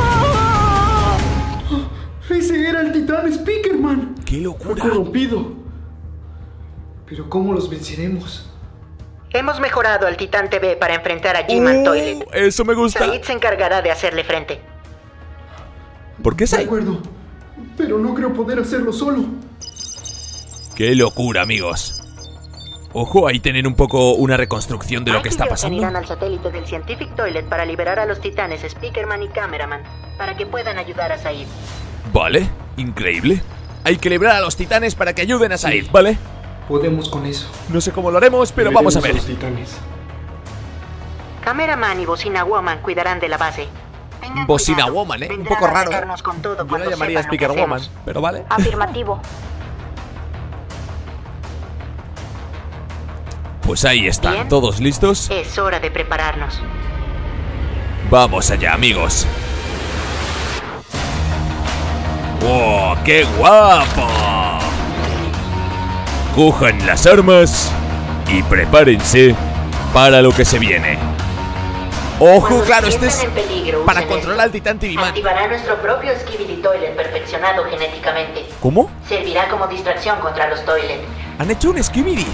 ¡Ah! Ese era el titán Speakerman. ¡Qué locura! Corrompido. Pero ¿cómo los venceremos? Hemos mejorado al Titán TV para enfrentar a G-Man Uh, Toilet. eso me gusta. Said se encargará de hacerle frente. ¿Por qué De Sai? acuerdo. Pero no creo poder hacerlo solo. ¡Qué locura, amigos! Ojo, ahí tienen un poco una reconstrucción de lo que está pasando. unirán al satélite del Scientific Toilet para liberar a los titanes Speakerman y Cameraman, para que puedan ayudar a Said. Vale, increíble. Hay que librar a los titanes para que ayuden a Said, ¿vale? Podemos con eso. No sé cómo lo haremos, pero vamos a ver. Los titanes. Cameraman y Bocina Woman cuidarán de la base. Tengan Bocina cuidado, Woman, ¿eh? Un poco a raro, ¿eh? con todo Yo la llamaría Speaker Woman, pero vale. Afirmativo. Pues ahí están, Bien. todos listos. Es hora de prepararnos. Vamos allá, amigos. ¡Oh, qué guapo! Cojan las armas y prepárense para lo que se viene. Ojo, claro, este es peligro, para controlar al titán Tibiman. Activará nuestro propio Skibidi Toilet perfeccionado genéticamente. ¿Cómo? Servirá como distracción contra los Toilet. Han hecho un Skibidi.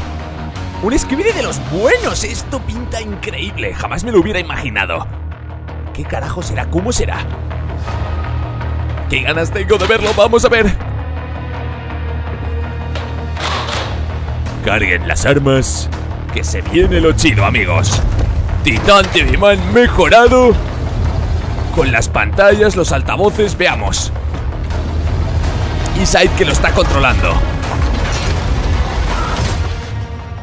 Un Skibidi de los buenos. Esto pinta increíble. Jamás me lo hubiera imaginado. ¿Qué carajo será? ¿Cómo será? ¿Qué ganas tengo de verlo? Vamos a ver. Carguen las armas. Que se viene lo chido, amigos. Titán TV-Man mejorado. Con las pantallas, los altavoces, veamos. Y Side que lo está controlando.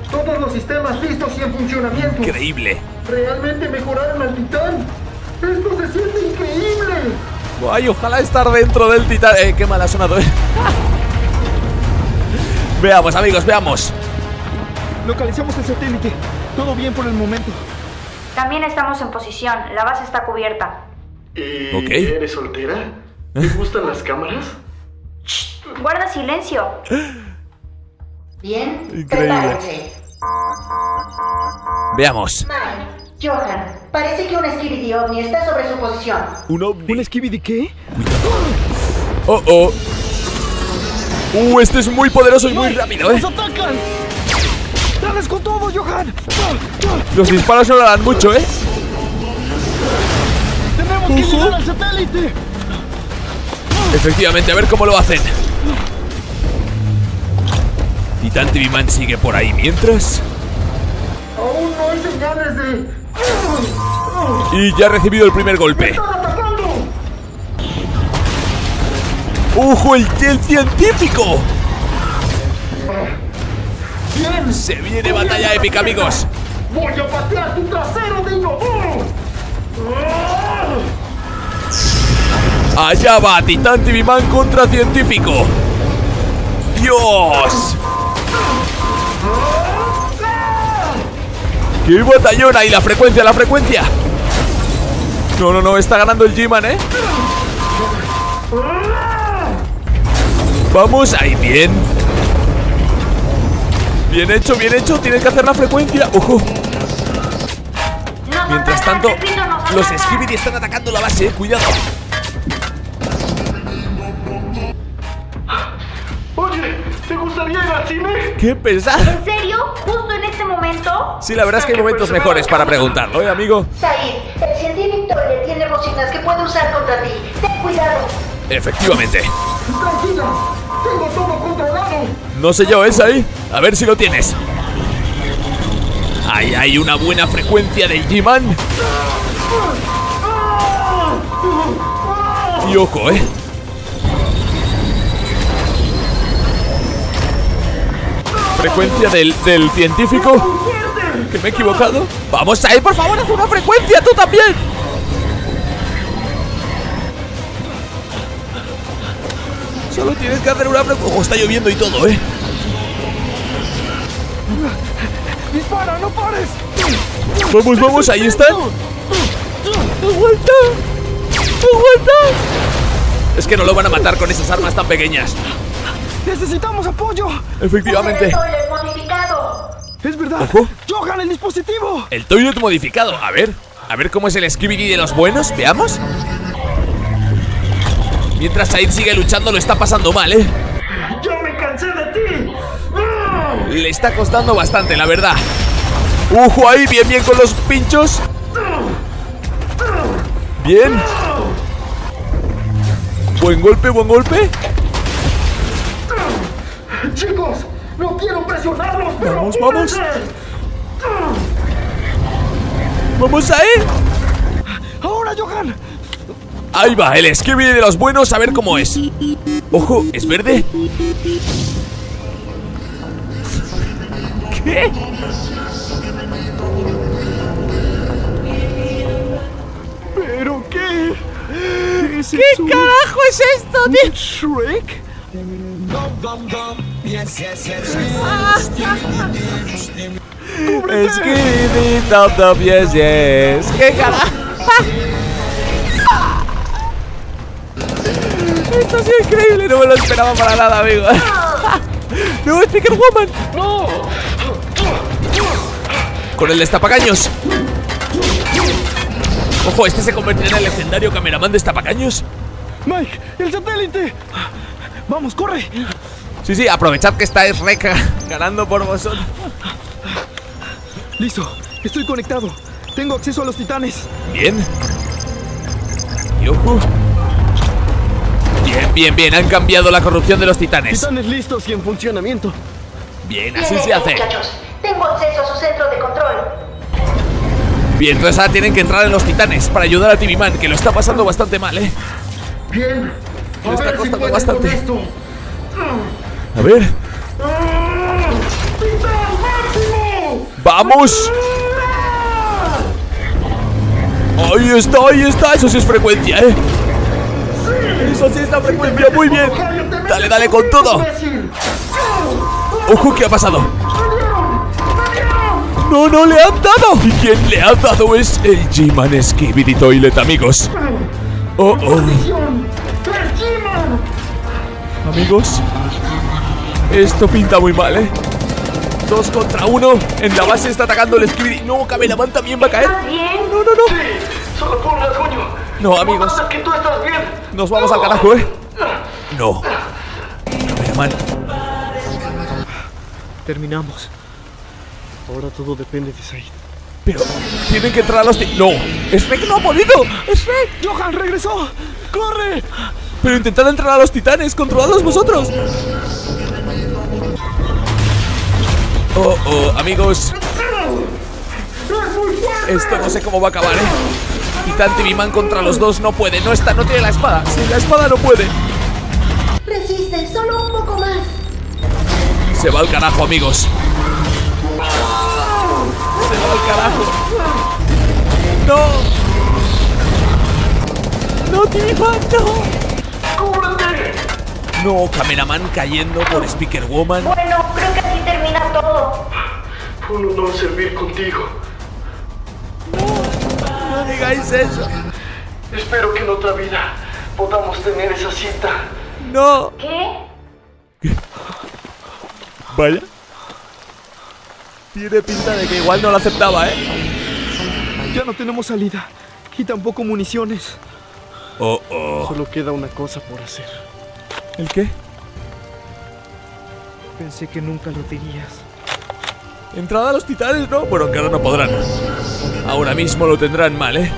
Todos los sistemas listos y en funcionamiento. Increíble. Realmente mejoraron al titán. Esto se siente increíble. Ay, ojalá estar dentro del titán. Eh, qué mal ha sonado, eh. veamos, amigos, veamos. Localizamos el satélite. Todo bien por el momento. También estamos en posición. La base está cubierta. ¿Y Ok. eres soltera? ¿Te gustan las cámaras? Guarda silencio. Bien, Increíble. prepárense. Veamos. Mike, Johan, parece que un Skibidi OVNI está sobre su posición. Un ovni. ¿Un Skibidi qué? Oh, oh. Uh, este es muy poderoso y muy rápido, eh. ¡Nos atacan! ¡Dales con todo, Johan! Los disparos no lo harán mucho, eh. ¡Tenemos que llegar al satélite! Efectivamente, a ver cómo lo hacen. Titán TV-Man sigue por ahí mientras. Aún no hay señales de... Y ya ha recibido el primer golpe. ¡Ojo, el, el científico! ¡Bien! Se viene batalla épica, amigos. ¡Voy a patear tu trasero de inodoro! Allá va Titán TV-Man contra científico. ¡Dios! ¡Qué batallón ahí! La frecuencia, la frecuencia. No, no, no, está ganando el G-Man, ¿eh? Vamos, ahí, bien. Bien hecho, bien hecho. Tienes que hacer la frecuencia. ¡Ojo! Mientras tanto, los. Skibidi están atacando la base, eh. Cuidado. Oye, ¿te gustaría ir al cine? ¡Qué pesado! ¿En serio? ¿Justo en este momento? Sí, la verdad es que hay momentos mejores para preguntarlo, ¿eh, amigo? Said, el científico Toilet tiene bocinas que puede usar contra ti. Ten cuidado. Efectivamente. Tranquila, tengo todo controlado. No sé yo, ¿es ahí? A ver si lo tienes. Ahí hay una buena frecuencia del G-Man. Y ojo, ¿eh? Frecuencia del, del científico. Que me he equivocado. Vamos ahí, por favor, haz una frecuencia, tú también. Solo tienes que hacer una frecuencia. Ojo, está lloviendo y todo, ¿eh? ¡Dispara, no pares! Vamos, vamos, ahí están. ¡Aguanta! ¡Aguanta! Es que no lo van a matar con esas armas tan pequeñas. ¡Necesitamos apoyo! Efectivamente. Modificado. ¡Es verdad! Ojo. ¡Johan, el dispositivo! El toilet modificado. A ver. A ver cómo es el Skibidi de los buenos. Veamos. Mientras Said sigue luchando, lo está pasando mal, ¿eh? ¡Ya me cansé de ti! Le está costando bastante, la verdad. Ojo ahí, bien, bien con los pinchos. Bien. Buen golpe, buen golpe. Chicos, no quiero presionarlos, pero Vamos, vamos. Vamos ahí. ¡Ahora, Johan! Ahí va, el Skibidi de los buenos, a ver cómo es. Ojo, ¿es verde? ¿Qué? ¿Pero qué? ¿Es ¿Qué carajo es esto, tío? ¿Shrek? Skibidi, dum dum, yes, yes. ¿Qué carajo? Esto ha sido increíble, no me lo esperaba para nada, amigo. ¡No, Speaker Woman! ¡No! Con el destapacaños. Ojo, este se convertirá en el legendario cameraman destapacaños. Mike, el satélite. Vamos, corre. Sí, sí, aprovechad que estáis reca ganando por vosotros. Listo, estoy conectado. Tengo acceso a los titanes. Bien. Y ojo. Bien, bien, bien. Han cambiado la corrupción de los titanes. Titanes listos y en funcionamiento. Bien, así se hace. Muchachos, tengo acceso a su centro de control. Bien, entonces ahora tienen que entrar en los titanes para ayudar a TV Man, que lo está pasando bastante mal, ¿eh? Bien. Le está ver costando bastante. con esto. A ver. ¡Vamos! Ahí está, ahí está. Eso sí es frecuencia, ¿eh? Eso sí es la frecuencia. Muy bien. Dale, dale con todo. Ojo, ¿qué ha pasado? No, no le han dado. ¿Y quién le ha dado? Es el G-Man Skibidi Toilet, amigos. Oh, oh. Amigos, esto pinta muy mal, ¿eh? Dos contra uno. En la base está atacando el Skibidi. No, Cameraman también va a caer. No, no, no. Solo por un rasguño. No, amigos. Demuestra que tú estás bien. Nos vamos al carajo, ¿eh? No. Cameraman. Terminamos. Ahora todo depende de Said. Pero tienen que entrar a los... No. Shrek no ha podido. Shrek. ¡Johan regresó! ¡Corre! Pero intentad entrar a los titanes. Controladlos vosotros. Oh, oh, amigos. Esto no sé cómo va a acabar, ¿eh? Titán Man contra los dos no puede. No está, no tiene la espada. Sin la espada no puede. Resiste, solo un poco más. Se va al carajo, amigos. Se va al carajo. No. No, Man, no. ¡Cúbrete! No, cameraman cayendo por Speaker Woman. Bueno, creo que así termina todo. Un honor servir contigo. Digáis eso. Espero que en otra vida podamos tener esa cita. No. ¿Qué? Vaya. Tiene pinta de que igual no lo aceptaba, ¿eh? Ya no tenemos salida. Y tampoco municiones. Oh, oh. Solo queda una cosa por hacer. ¿El qué? Pensé que nunca lo dirías. Entrada a los titanes, ¿no? Bueno, que ahora no podrán. Ahora mismo lo tendrán mal, ¿eh?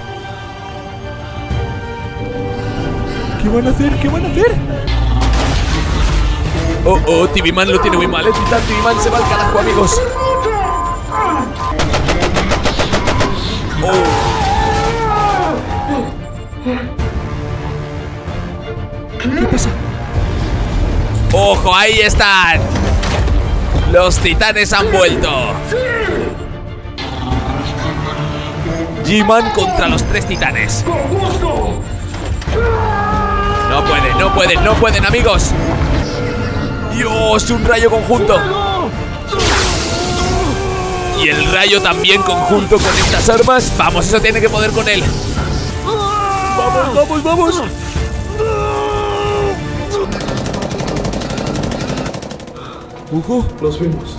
¿Qué van a hacer? ¿Qué van a hacer? Oh, oh, TV Man lo tiene muy mal, ¿eh? Titán TV Man se va al carajo, amigos. ¿Qué pasa? ¡Ojo! ¡Ahí están! Los titanes han vuelto. G-Man contra los tres titanes. No pueden, no pueden, no pueden, amigos. Dios, un rayo conjunto. Y el rayo también conjunto con estas armas. Vamos, eso tiene que poder con él. Vamos, vamos, vamos. Ojo. Nos vemos.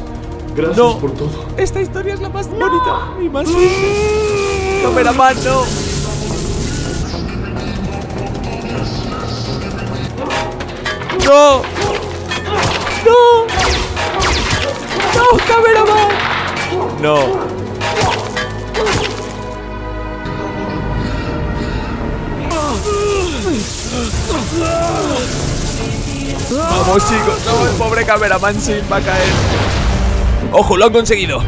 Gracias No. por todo. Esta historia es la más bonita y más triste. Cameraman, no. No. No. No, cameraman. No. Vamos chicos, no, el pobre cameraman sí va a caer. Ojo, lo han conseguido.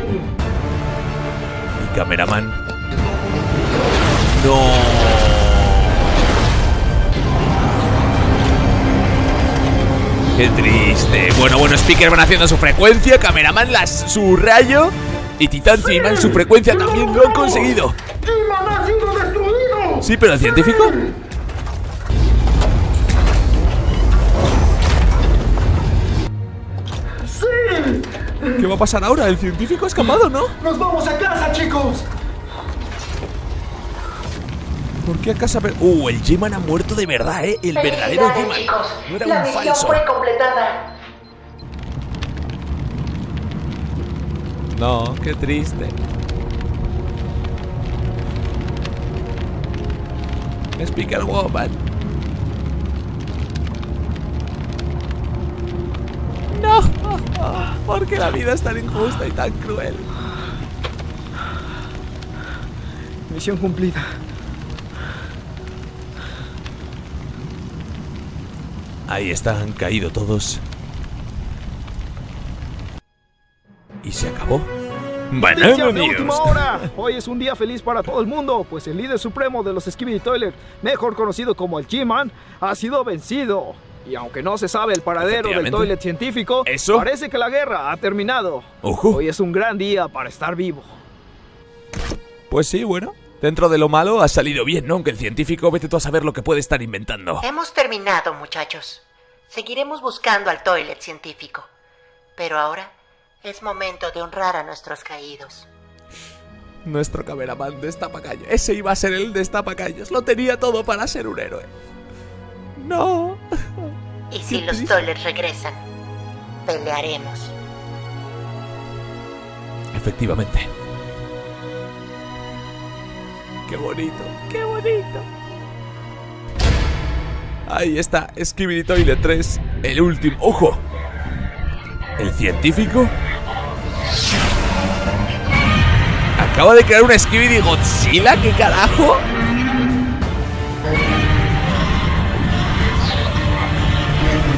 Y cameraman. No. Qué triste. Bueno, bueno, Speakerman haciendo su frecuencia, cameraman las, su rayo y Titan Timan su frecuencia también lo han conseguido. ¡Timan ha sido destruido! Sí, pero el científico. ¡Sí! ¿Qué va a pasar ahora? El científico ha escapado, ¿no? ¡Nos vamos a casa, chicos! ¿Por qué acaso. Uh, el G-Man ha muerto de verdad, ¿eh? El verdadero G-Man. No era La un misión falso. fue completada. No, qué triste. Speaker Woman. No, ¿por qué la vida es tan injusta y tan cruel? Misión cumplida. Ahí está, han caído todos. Y se acabó. Noticias de última hora. Hoy es un día feliz para todo el mundo, pues el líder supremo de los Skibidi Toilet, mejor conocido como el G-Man, ha sido vencido. Y aunque no se sabe el paradero del toilet científico, ¿Eso? parece que la guerra ha terminado. Ojo. Hoy es un gran día para estar vivo. Pues sí, bueno. Dentro de lo malo ha salido bien, ¿no? Aunque el científico vete tú a saber lo que puede estar inventando. Hemos terminado, muchachos. Seguiremos buscando al toilet científico. Pero ahora es momento de honrar a nuestros caídos. Nuestro cameraman destapacaños. Ese iba a ser el destapacaños. Lo tenía todo para ser un héroe. No. Y si los toilets regresan, pelearemos. Efectivamente. Qué bonito, qué bonito. Ahí está, Skibidi Toilet 3, el último. ¡Ojo! ¿El científico? Acaba de crear un Skibidi Godzilla, ¿qué carajo?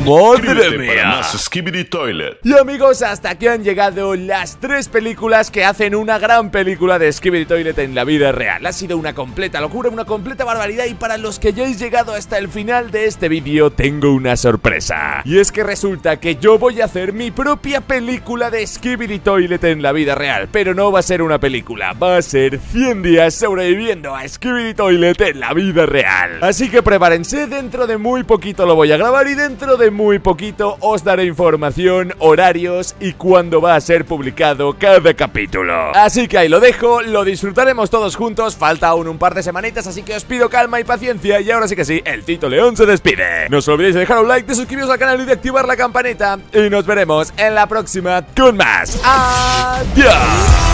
¡Madre mía! para más Toilet. Y amigos, hasta aquí han llegado las tres películas que hacen una gran película de Skibidi Toilet en la vida real. Ha sido una completa locura, una completa barbaridad y para los que ya habéis llegado hasta el final de este vídeo tengo una sorpresa. Y es que resulta que yo voy a hacer mi propia película de Skibidi Toilet en la vida real, pero no va a ser una película, va a ser 100 días sobreviviendo a Skibidi Toilet en la vida real. Así que prepárense, dentro de muy poquito lo voy a grabar y dentro de muy poquito os daré información, horarios y cuándo va a ser publicado cada capítulo. Así que ahí lo dejo, lo disfrutaremos todos juntos, falta aún un par de semanitas, así que os pido calma y paciencia y ahora sí que sí, el Tito León se despide. No os olvidéis de dejar un like, de suscribiros al canal y de activar la campanita y nos veremos en la próxima con más. Adiós.